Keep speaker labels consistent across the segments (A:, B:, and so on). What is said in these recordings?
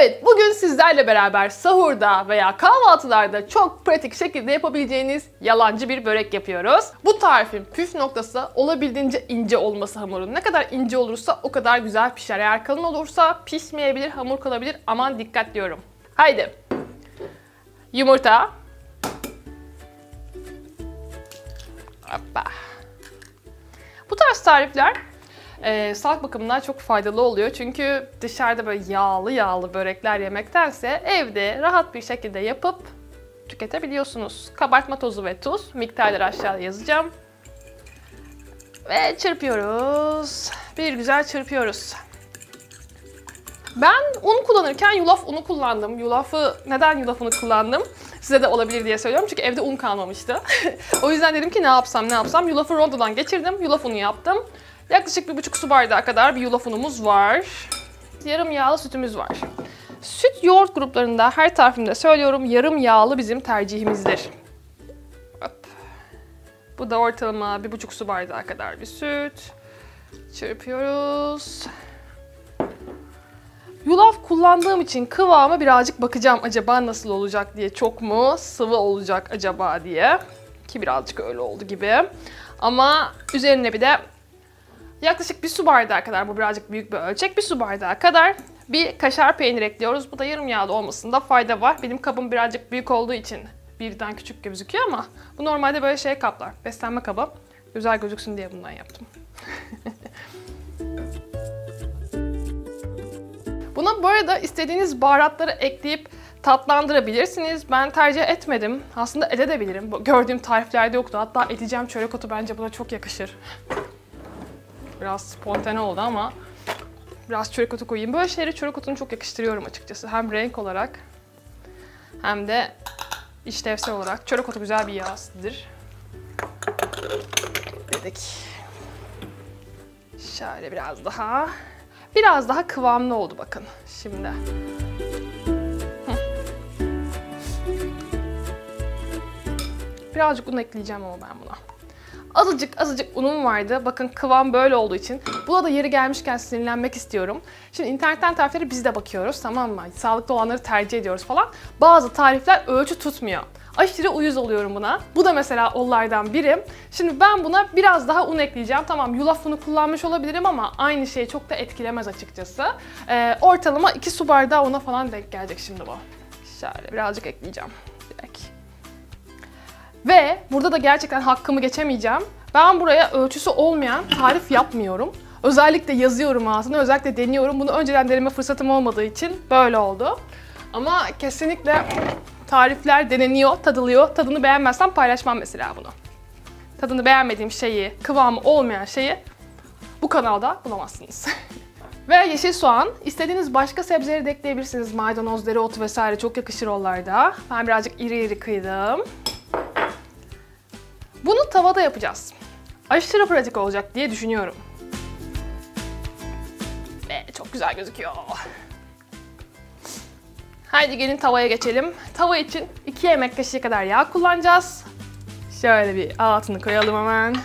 A: Evet, bugün sizlerle beraber sahurda veya kahvaltılarda çok pratik şekilde yapabileceğiniz yalancı bir börek yapıyoruz. Bu tarifin püf noktası olabildiğince ince olması hamurun. Ne kadar ince olursa o kadar güzel pişer. Eğer kalın olursa pişmeyebilir, hamur kalabilir. Aman dikkat diyorum. Haydi. Yumurta. Hoppa. Bu tarz tarifler e, sağlık bakımından çok faydalı oluyor. Çünkü dışarıda böyle yağlı yağlı börekler yemektense evde rahat bir şekilde yapıp tüketebiliyorsunuz. Kabartma tozu ve tuz. Miktarları aşağıda yazacağım. Ve çırpıyoruz. Bir güzel çırpıyoruz. Ben un kullanırken yulaf unu kullandım. Yulafı neden yulaf unu kullandım? Size de olabilir diye söylüyorum çünkü evde un kalmamıştı. o yüzden dedim ki ne yapsam ne yapsam. Yulafı rondodan geçirdim. Yulaf unu yaptım. Yaklaşık bir buçuk su bardağı kadar bir yulaf unumuz var. Yarım yağlı sütümüz var. Süt yoğurt gruplarında her tarifimde söylüyorum yarım yağlı bizim tercihimizdir. Hop. Bu da ortalama bir buçuk su bardağı kadar bir süt. Çırpıyoruz. Yulaf kullandığım için kıvamı birazcık bakacağım acaba nasıl olacak diye. Çok mu sıvı olacak acaba diye. Ki birazcık öyle oldu gibi. Ama üzerine bir de yaklaşık bir su bardağı kadar, bu birazcık büyük bir ölçek, bir su bardağı kadar bir kaşar peynir ekliyoruz. Bu da yarım yağlı olmasında fayda var. Benim kabım birazcık büyük olduğu için birden küçük gözüküyor ama bu normalde böyle şey kaplar. Beslenme kabı. Güzel gözüksün diye bundan yaptım. Buna bu arada istediğiniz baharatları ekleyip tatlandırabilirsiniz. Ben tercih etmedim. Aslında edebilirim. Gördüğüm tariflerde yoktu. Hatta edeceğim çörek otu bence buna çok yakışır. Biraz spontane oldu ama biraz çörek otu koyayım. Böyle şeyleri çörek otunu çok yakıştırıyorum açıkçası. Hem renk olarak hem de işlevsel olarak. Çörek otu güzel bir yağsıdır. Dedik. Şöyle biraz daha. Biraz daha kıvamlı oldu bakın şimdi. Birazcık un ekleyeceğim ama ben buna. Azıcık azıcık unum vardı. Bakın kıvam böyle olduğu için. Buna da yeri gelmişken sinirlenmek istiyorum. Şimdi internetten tarifleri biz de bakıyoruz tamam mı? Sağlıklı olanları tercih ediyoruz falan. Bazı tarifler ölçü tutmuyor. Aşırı uyuz oluyorum buna. Bu da mesela onlardan biri. Şimdi ben buna biraz daha un ekleyeceğim. Tamam yulaf unu kullanmış olabilirim ama aynı şeyi çok da etkilemez açıkçası. Ee, ortalama 2 su bardağı una falan denk gelecek şimdi bu. Şöyle birazcık ekleyeceğim. Direkt. Ve burada da gerçekten hakkımı geçemeyeceğim. Ben buraya ölçüsü olmayan tarif yapmıyorum. Özellikle yazıyorum aslında, özellikle deniyorum. Bunu önceden deneme fırsatım olmadığı için böyle oldu. Ama kesinlikle tarifler deneniyor, tadılıyor. Tadını beğenmezsem paylaşmam mesela bunu. Tadını beğenmediğim şeyi, kıvamı olmayan şeyi bu kanalda bulamazsınız. Ve yeşil soğan. İstediğiniz başka sebzeleri de ekleyebilirsiniz. Maydanoz, dereotu vesaire çok yakışır onlarda. Ben birazcık iri iri kıydım. Tavada yapacağız. Aşırı pratik olacak diye düşünüyorum. Ve çok güzel gözüküyor. Haydi gelin tavaya geçelim. Tava için 2 yemek kaşığı kadar yağ kullanacağız. Şöyle bir altını koyalım hemen.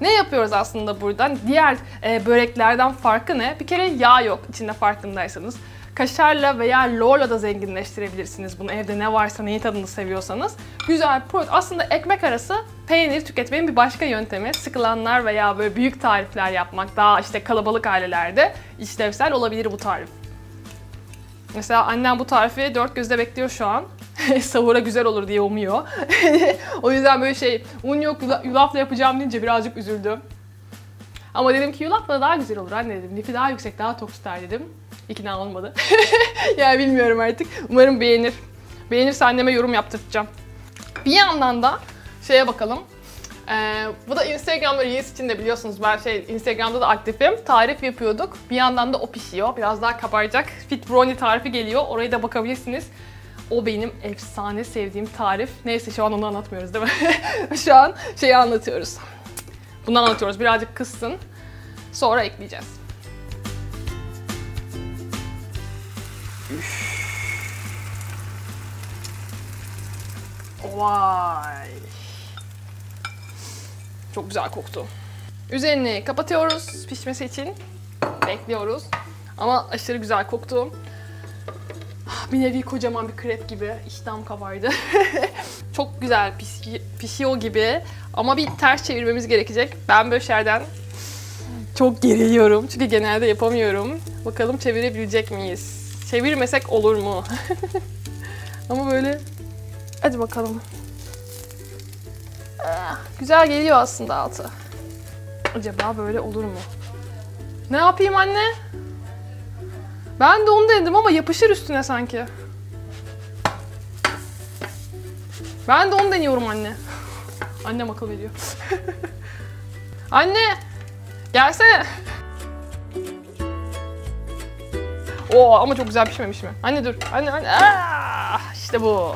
A: Ne yapıyoruz aslında buradan? Diğer e, böreklerden farkı ne? Bir kere yağ yok içinde farkındaysanız. Kaşarla veya lorla da zenginleştirebilirsiniz bunu. Evde ne varsa, neyi tadını seviyorsanız. Güzel, protein. Aslında ekmek arası peynir tüketmenin bir başka yöntemi. Sıkılanlar veya böyle büyük tarifler yapmak, daha işte kalabalık ailelerde işlevsel olabilir bu tarif. Mesela annem bu tarifi dört gözle bekliyor şu an. Sahura güzel olur diye umuyor. o yüzden böyle şey, un yok yulafla yapacağım deyince birazcık üzüldüm. Ama dedim ki yulafla daha güzel olur anne dedim. Lifi daha yüksek, daha tok tutar dedim. İkna olmadı. yani bilmiyorum artık. Umarım beğenir. Beğenirse anneme yorum yaptıracağım. Bir yandan da şeye bakalım. Ee, bu da Instagram'da Reels için de biliyorsunuz ben şey Instagram'da da aktifim. Tarif yapıyorduk. Bir yandan da o pişiyor. Biraz daha kabaracak. Fit brownie tarifi geliyor. Orayı da bakabilirsiniz. O benim efsane sevdiğim tarif. Neyse şu an onu anlatmıyoruz değil mi? şu an şeyi anlatıyoruz. Bunu anlatıyoruz. Birazcık kızsın. Sonra ekleyeceğiz. Üf. Vay. Çok güzel koktu. Üzerini kapatıyoruz pişmesi için. Bekliyoruz. Ama aşırı güzel koktu. bir nevi kocaman bir krep gibi. İştahım kabardı. Çok güzel pişi- pişiyor gibi. Ama bir ters çevirmemiz gerekecek. Ben böyle şeylerden çok geriliyorum. Çünkü genelde yapamıyorum. Bakalım çevirebilecek miyiz? Çevirmesek olur mu? Ama böyle... Hadi bakalım. Ah, Güzel geliyor aslında altı. Acaba böyle olur mu? Ne yapayım anne? Ben de onu denedim ama yapışır üstüne sanki. Ben de onu deniyorum anne. Annem akıl veriyor. anne! Gelsene. Oo ama çok güzel pişmemiş mi? Anne dur. Anne anne. Aa, işte bu.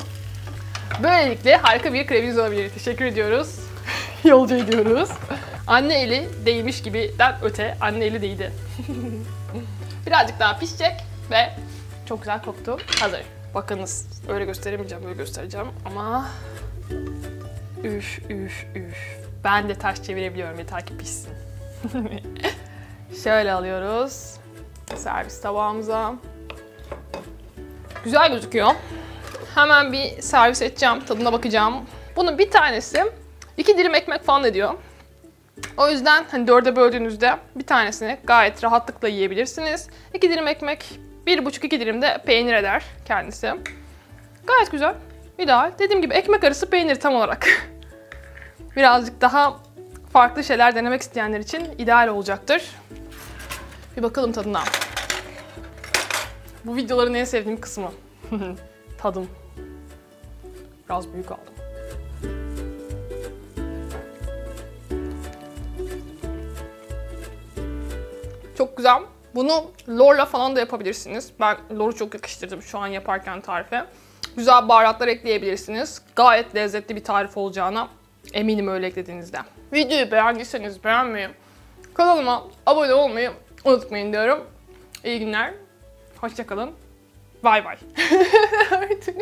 A: Böylelikle harika bir krevimiz olabilir. Teşekkür ediyoruz. Yolcu ediyoruz. Anne eli değmiş gibiden öte anne eli değdi. Birazcık daha pişecek ve çok güzel koktu. Hazır. Bakınız öyle gösteremeyeceğim, böyle göstereceğim ama üf üf üf. Ben de taş çevirebiliyorum yeter ki pişsin. Şöyle alıyoruz. Servis tabağımıza. Güzel gözüküyor. Hemen bir servis edeceğim, tadına bakacağım. Bunun bir tanesi iki dilim ekmek falan ediyor. O yüzden hani dörde böldüğünüzde bir tanesini gayet rahatlıkla yiyebilirsiniz. İki dilim ekmek, bir buçuk iki dilim de peynir eder kendisi. Gayet güzel, ideal. Dediğim gibi ekmek arası peynir tam olarak. Birazcık daha farklı şeyler denemek isteyenler için ideal olacaktır. Bir bakalım tadına. Bu videoların en sevdiğim kısmı. Tadım. Biraz büyük aldım. Çok güzel. Bunu lorla falan da yapabilirsiniz. Ben loru çok yakıştırdım şu an yaparken tarife. Güzel baharatlar ekleyebilirsiniz. Gayet lezzetli bir tarif olacağına eminim öyle eklediğinizde. Videoyu beğendiyseniz beğenmeyi, kanalıma abone olmayı unutmayın diyorum. İyi günler. Hoşçakalın. Bay bay. Artık.